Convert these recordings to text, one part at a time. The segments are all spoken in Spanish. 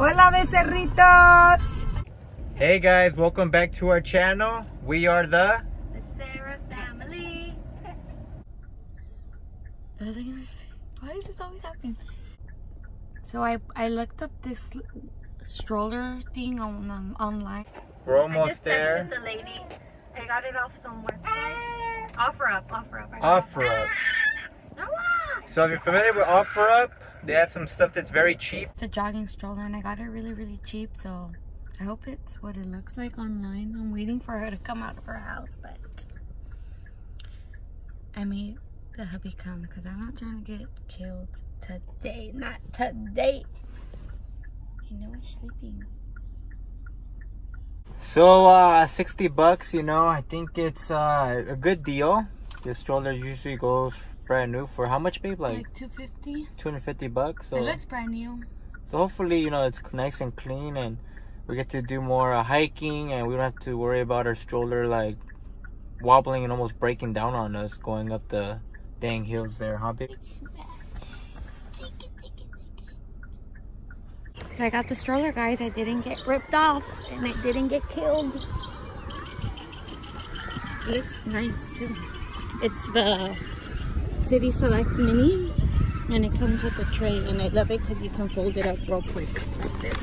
Hola becerritos. Hey guys, welcome back to our channel. We are the The Sarah family. What was I gonna say? Why is this always happening? So I I looked up this stroller thing on, on online. we're I almost just there. the lady. I got it off some website. Offer up, offer up. I got Offer up. Ah! So if you're familiar with Offer Up, they have some stuff that's very cheap. It's a jogging stroller and I got it really, really cheap. So I hope it's what it looks like online. I'm waiting for her to come out of her house, but I made the hubby come because I'm not trying to get killed today. Not today. You know I'm sleeping. So uh 60 bucks, you know, I think it's uh, a good deal. This stroller usually goes brand new for how much babe? Like Like 250 250 bucks. So It looks brand new. So hopefully, you know, it's nice and clean and we get to do more uh, hiking and we don't have to worry about our stroller like wobbling and almost breaking down on us going up the dang hills there, huh, babe? So I got the stroller, guys. I didn't get ripped off and I didn't get killed. It looks nice too. It's the City Select Mini and it comes with a tray and I love it because you can fold it up real quick like this.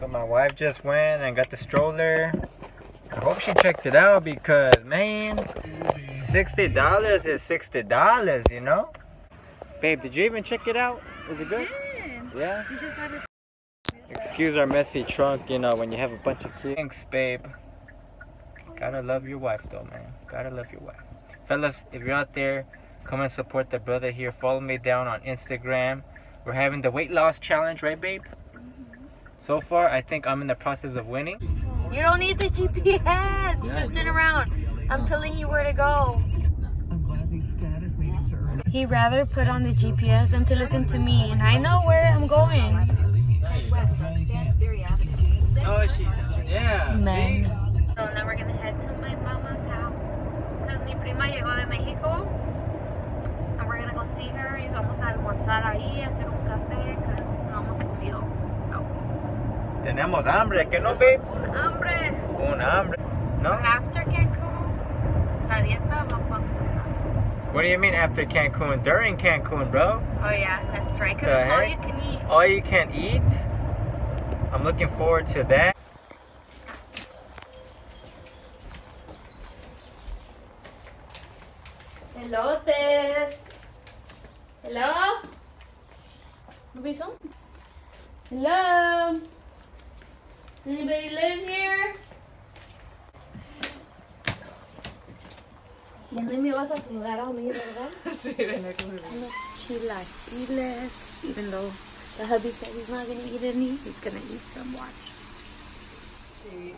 So my wife just went and got the stroller. I hope she checked it out because, man, $60 is $60, you know? Babe, did you even check it out? Is it good? Yeah? You Excuse our messy trunk, you know, when you have a bunch of kids. Thanks, babe. Gotta love your wife, though, man. Gotta love your wife. Fellas, if you're out there, come and support the brother here. Follow me down on Instagram. We're having the weight loss challenge, right, babe? So far, I think I'm in the process of winning. You don't need the GPS. Just turn around. I'm telling you where to go. He rather put on the GPS than to listen to me, and I know where I'm going. Oh, she, yeah. Man. So now we're gonna head to my mama's house. Cause mi prima llegó de Mexico. And we're gonna go see her y vamos a almorzar ahí, hacer un café, cause no hemos comido. No. Tenemos hambre, ¿que no, babe? Un hambre. Un hambre. No? After Cancun, la dieta va para afuera. What do you mean after Cancun? During Cancun, bro? Oh yeah, that's right. Cause all you can eat. All you can eat? I'm looking forward to that. Hello, Tess. Hello? Nobody home? Hello? Anybody live here? Ya no me vas a saludar a mí, ¿verdad? Sí, venía con Unos chilaquiles, even though the hubby said he's not gonna eat any, he's gonna eat some watch.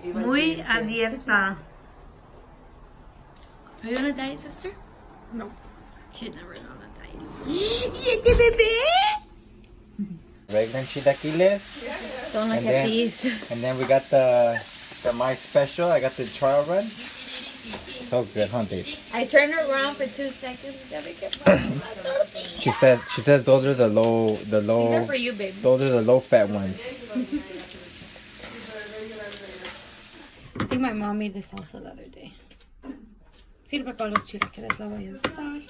Muy abierta. Are you on a diet, sister? No. She's never been on a diet. ¿Y este bebé? Regular chilaquiles. Don't look And at then- these. And then we got the the my special. I got the trial run. So good, huh, babe? I turned around for two seconds. Gotta get my She said she says those are the low the These low are for you, baby. those are the low fat ones. I think my mom made this salsa the other day. Sirve para los chilaquiles, la voy a usar.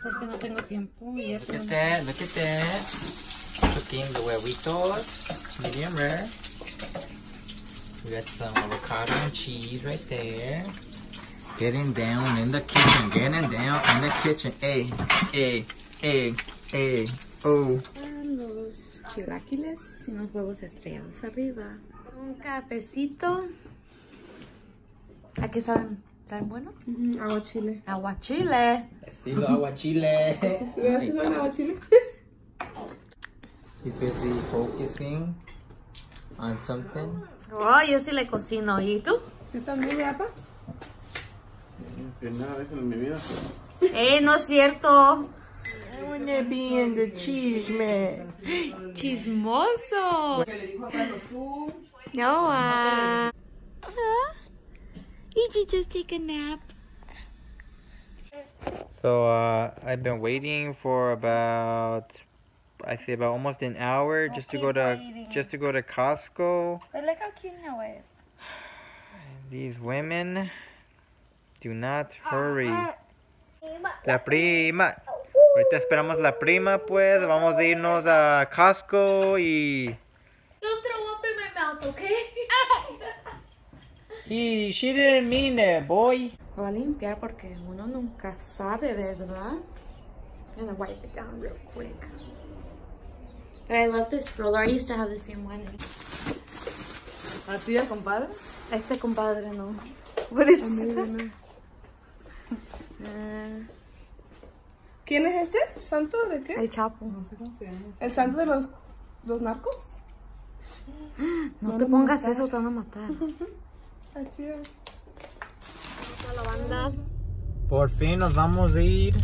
Porque no tengo tiempo. Y ya Look tengo- at that, look at that. Cooking the huevitos, medium rare. We got some avocado and cheese right there. Getting down in the kitchen, getting down in the kitchen. Hey, hey, hey, hey, oh. los chilaquiles y unos huevos estrellados arriba. Un cafecito. ¿A qué saben? ¿Saben bueno? Agua chile. Aguachile. Estilo aguachile. ¿Ves? agua chile? He's busy focusing on something. Oh, yo sí le cocino. ¿Y tú? ¿Tú también, papá? Primera vez en mi vida. Eh, no es cierto. I wanna be in the man. Chismoso. Noah. Uh, did you just take a nap? So uh, I've been waiting for about I say about almost an hour just to go to waiting. just to go to Costco. But look how cute now is. These women do not hurry. La prima. Ahorita esperamos la prima pues. Vamos a irnos a Costco y he she didn't mean it, boy. Voy a limpiar porque uno nunca sabe, ¿verdad? I'm gonna wipe it down real quick. But I love this roller. I used to have the same one. ¿A ti, el compadre? Este compadre no. What is? Uh, ¿Quién es este? ¿Santo de qué? el Chapo. No sé cómo se llama. ¿El santo de los, los narcos? No te pongas eso, te van a matar. Chido. La banda. Por fin nos vamos a ir.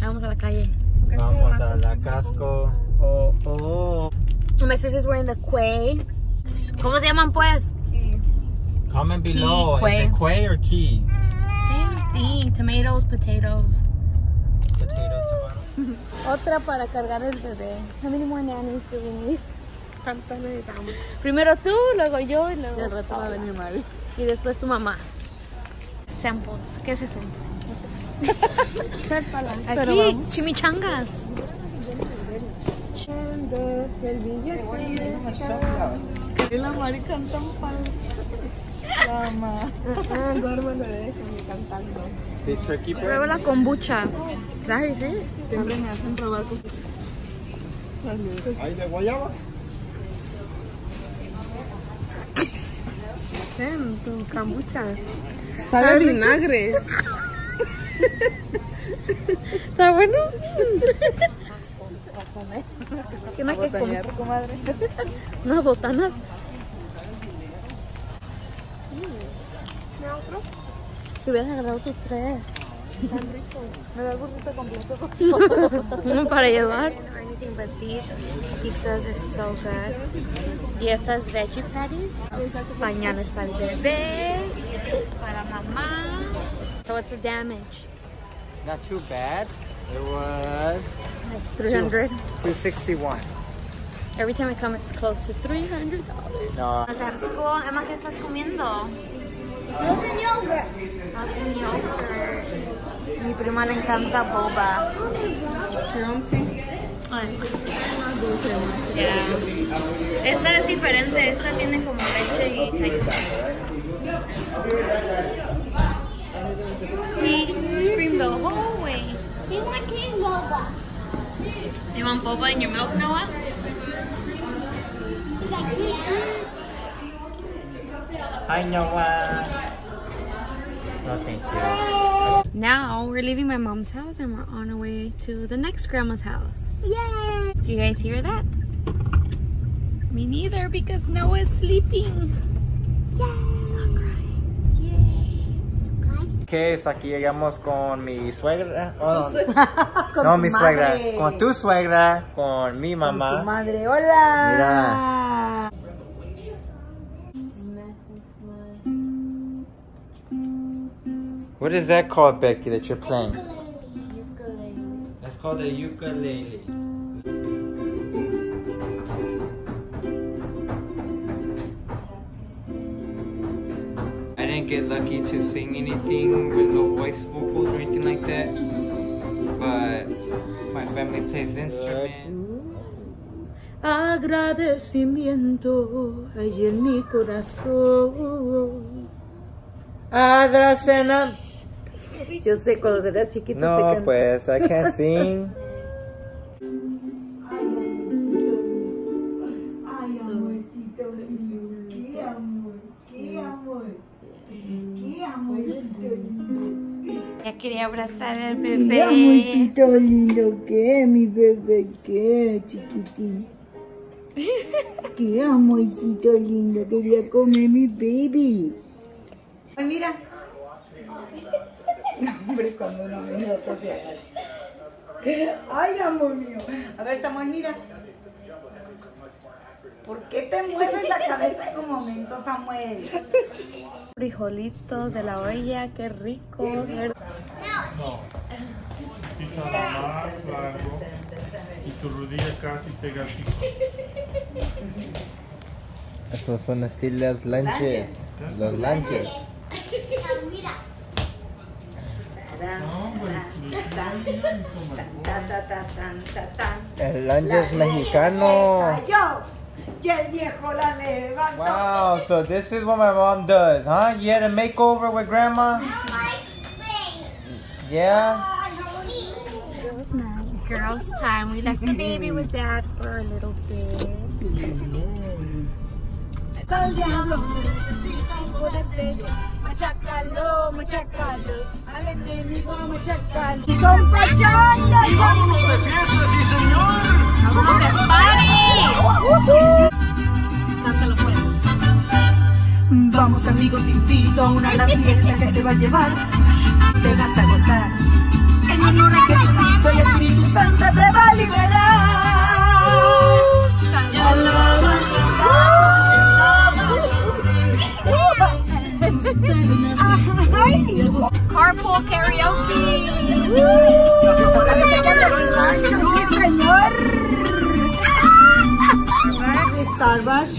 Vamos a la calle. Vamos a la Costco. Oh, oh. My sister's wearing the Quay. ¿Cómo se llaman pues? Y Comment below. Key, Is it quay or key? Same thing. Tomatoes, potatoes. Potato, tomato. Otra para cargar el bebé. How many more nannies do we need? Primero tú, luego yo y luego Y al rato va a venir Mari. y después tu mamá. Samples. ¿Qué es eso? Aquí, chimichangas. El billete. Y la Mari canta un palo. Mamá. Duerme le dejan cantando. See turkey breast? Prueba la kombucha. Gracias, ¿eh? Siempre me hacen probar cosas. ¿Hay de guayaba? Ten, tu cambucha. Sabe a vinagre. ¿Está bueno? ¿Qué más que Botanear, comadre. Una botana. Te hubieras agarrado tus tres. Me da el burrito completo. Uno para llevar. anything but these pizzas are so good. Y estas veggie patties. Pañales para el bebé. Y esto es para mamá. So what's the damage? Not too bad. It was Like 300. 261. Every time I come, it's close to $300. No. Carrasco, Emma, ¿qué estás comiendo? Frozen yogurt. Frozen yogurt. Mi prima le encanta boba. Ay. Esta es diferente, esta tiene como leche y. We screamed the whole way. We want king boba. You want boba in your milk, Noah? Hi, Noah. No, thank you. Now we're leaving my mom's house and we're on our way to the next grandma's house. Yay! Do you guys hear that? Me neither because Noah's sleeping. He's not crying. Yay. Ok, so aquí llegamos con mi suegra. Oh, no, mi suegra. Con tu suegra, con mi mamá. Madre, hola. Mira. What is that called, Becky, that you're playing? Ukulele. That's called a ukulele. I didn't get lucky to sing anything with no voice vocals or anything like that, but my family plays instruments. Agradecimiento hay en mi corazón. Adracena. Yo sé, cuando eras chiquito te No, cantaba. pues, I can't sing. Ay, amorcito mío, qué amor, qué amor, qué amorcito lindo, Ya quería abrazar al qué bebé. amorcito lindo, qué mi bebé, qué chiquitín. Qué amorcito lindo, quería comer mi baby. Ay, mira. Hombre, cuando uno ve otro se agacha. Ay, amor mío. A ver, Samuel, mira. ¿Por qué te mueves la cabeza como menso, Samuel? Frijolitos de la olla, qué ricos. ¿verdad? pisado más largo y tu rodilla casi pega al piso. Esos son estilos lunches. Los lunches. El lunch es mexicano. Cayó. Y el viejo la levantó. Wow, so this is what my mom does, huh? You had a makeover with grandma? Yeah? Girls time. We left the baby with dad for a little bit. Al diablo necesita un poder Machacalo, machacalo. Al enemigo, machacalo. Y son pachondos. Cántalo pues. Vamos amigo, te invito a una gran fiesta que se va a llevar. Te vas a gozar. En honor a Jesucristo y Espíritu Santo te va a liberar. Carpool karaoke. Sí, señor. Starbucks.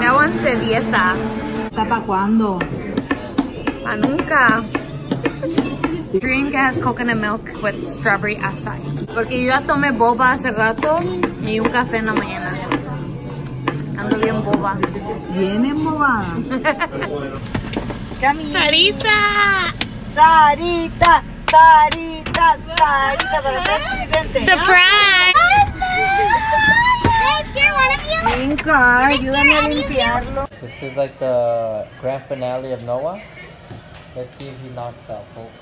That one's de dieta. ¿Está para cuándo? Pa nunca. Drink has coconut milk with strawberry acai. Porque yo ya tomé boba hace rato y un café en la mañana. Ando bien boba. Viene embobada. ¡Sarita! Sarita, Sarita, Sarita para presidente. ¡Surprise! Venga, ayúdame a limpiarlo. This is like the grand finale of Noah. Let's see if he knocks out, folks.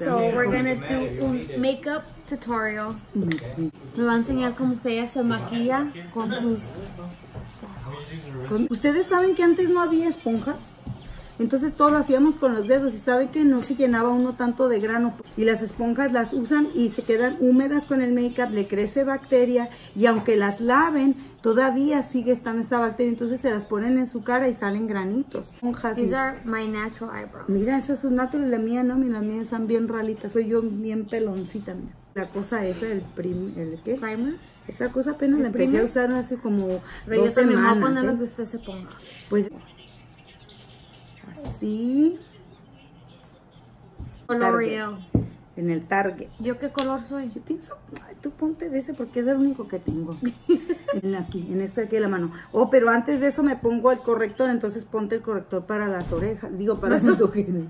So we're gonna do un makeup tutorial. Me va a enseñar cómo se hace maquilla con sus Con- Ustedes saben que antes no había esponjas. Entonces todo lo hacíamos con los dedos y saben que no se llenaba uno tanto de grano. Y las esponjas las usan y se quedan húmedas con el make-up, le crece bacteria y aunque las laven, todavía sigue estando esa bacteria. Entonces se las ponen en su cara y salen granitos. Esponjas. These are my natural eyebrows. Mira, esa es un natural, la mía no, mira, las mías están bien ralitas. Soy yo bien peloncita, mira. La cosa esa, el prim, el qué? Primer. Esa cosa apenas la empecé a usar hace como Pero yo dos me voy a semanas. poner ¿eh? lo que usted se ponga. Pues así L'Oreal. en el Target. ¿Yo qué color soy? Yo pienso, ay, tú ponte de ese porque es el único que tengo. en aquí, en este aquí de la mano. Oh, pero antes de eso me pongo el corrector, entonces ponte el corrector para las orejas, digo para sus ojeras.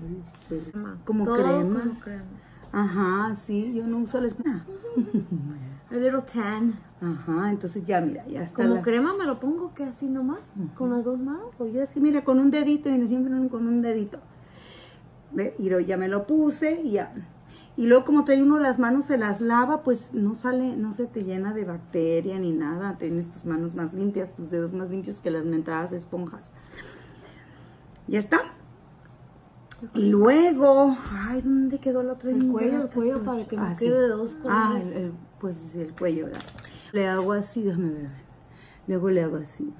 Sí. Como crema. como crema. Ajá, sí, yo no uso la esponja. A little tan. Ajá, entonces ya mira, ya está. Como la- crema me lo pongo que así nomás. Con las dos manos. Pues yo así, mira, con un dedito, y siempre con un dedito. ¿Ve? Y luego ya me lo puse y ya. Y luego como trae uno las manos, se las lava, pues no sale, no se te llena de bacteria ni nada. Tienes tus manos más limpias, tus dedos más limpios que las mentadas esponjas. Ya está. Y luego, ay, ¿dónde quedó el otro? El cuello, el cuello para que me Ah, quede de dos Ah, colores. el, el- pues el cuello, ¿verdad? Le hago así, déjame ver. Luego le hago así.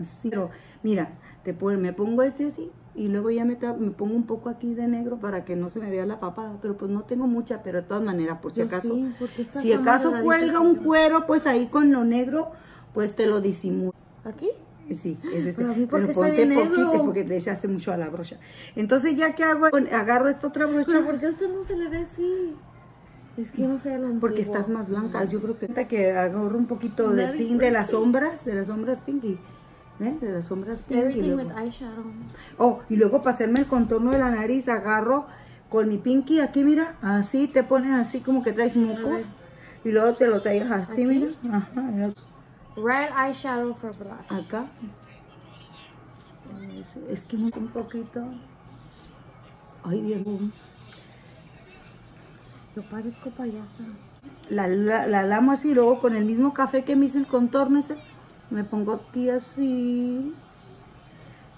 Así. Pero, mira, te pon- me pongo este así y luego ya me, pongo un poco aquí de negro para que no se me vea la papada. Pero pues no tengo mucha, pero de todas maneras, por si Yo acaso. sí, si acaso cuelga un cuero, pues ahí con lo negro, pues te lo disimulo. ¿Aquí? Sí, es este. Pero a mí, ¿por Pero qué ponte poquito porque le echaste mucho a la brocha. Entonces, ya que hago, agarro esta otra brocha. Pero ¿por qué esto no se le ve así? Es que no sé. Porque estás más blanca. Yo creo que que agarro un poquito de pink de las sombras, de las sombras pink y, ¿eh? de las sombras pink. y Everything luego- with eyeshadow. oh, y luego para hacerme el contorno de la nariz agarro con mi pinky aquí, mira, así te pones así como que traes mocos y luego te lo traes así, ¿Aquí? mira, ajá, Red eyeshadow for blush. acá. Es, es que un poquito. Ay, Dios mío. Yo parezco payasa. la, la, la lamo así, luego con el mismo café que me hice el contorno ese, me pongo aquí así.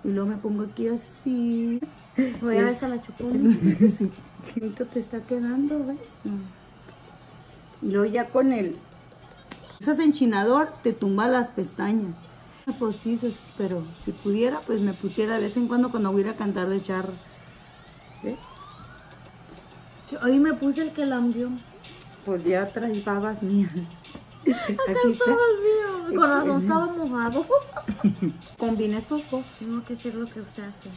Y luego me pongo aquí así. Voy a ver a la chupona. sí. Te está quedando, ¿ves? Y luego ya con el... Usas enchinador, te tumba las pestañas. Postizos, pero si pudiera, pues me pusiera de vez en cuando cuando voy a ir a cantar de charro. ¿Ves? Hoy me puse el que lambió. Pues ya traes babas mías. Aquí está. El mío. Mi corazón estaba mojado. Combina estos dos. Tengo que hacer lo que usted hace.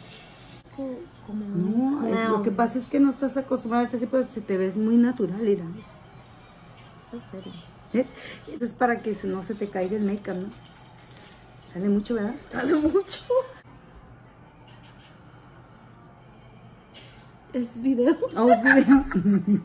Como, No, eh, lo que pasa es que no estás acostumbrada a así, pero se te ves muy natural, mira. ¿Ves? Eso es para que se- no se te caiga el make-up, ¿no? Sale mucho, ¿verdad? Sale mucho. Es video. Oh, es video.